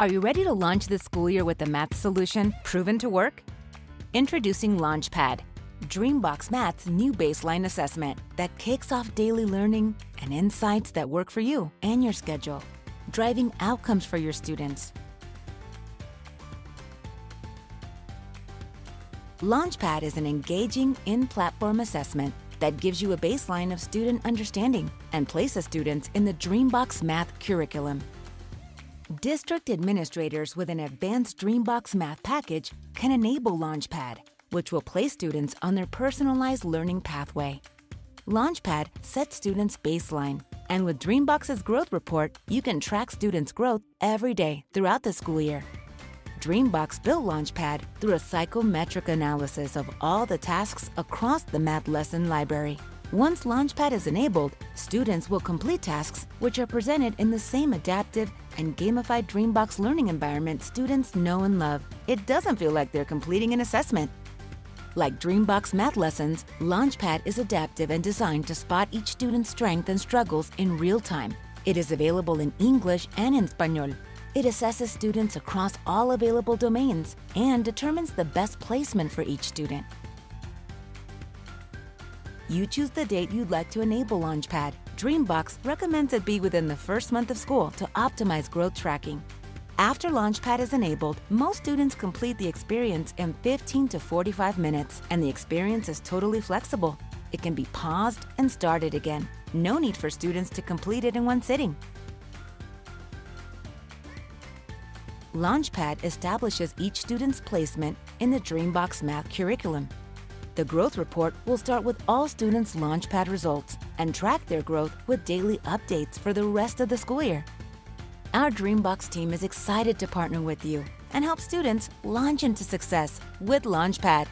Are you ready to launch this school year with a math solution proven to work? Introducing Launchpad, Dreambox Math's new baseline assessment that kicks off daily learning and insights that work for you and your schedule, driving outcomes for your students. Launchpad is an engaging in-platform assessment that gives you a baseline of student understanding and places students in the Dreambox Math curriculum. District administrators with an advanced Dreambox Math package can enable Launchpad, which will place students on their personalized learning pathway. Launchpad sets students' baseline, and with Dreambox's growth report, you can track students' growth every day throughout the school year. Dreambox built Launchpad through a psychometric analysis of all the tasks across the math lesson library. Once Launchpad is enabled, students will complete tasks which are presented in the same adaptive and gamified Dreambox learning environment students know and love. It doesn't feel like they're completing an assessment. Like Dreambox math lessons, Launchpad is adaptive and designed to spot each student's strengths and struggles in real time. It is available in English and in Spanish. It assesses students across all available domains and determines the best placement for each student. You choose the date you'd like to enable Launchpad. Dreambox recommends it be within the first month of school to optimize growth tracking. After Launchpad is enabled, most students complete the experience in 15 to 45 minutes, and the experience is totally flexible. It can be paused and started again. No need for students to complete it in one sitting. Launchpad establishes each student's placement in the Dreambox Math curriculum. The growth report will start with all students' Launchpad results and track their growth with daily updates for the rest of the school year. Our Dreambox team is excited to partner with you and help students launch into success with Launchpad.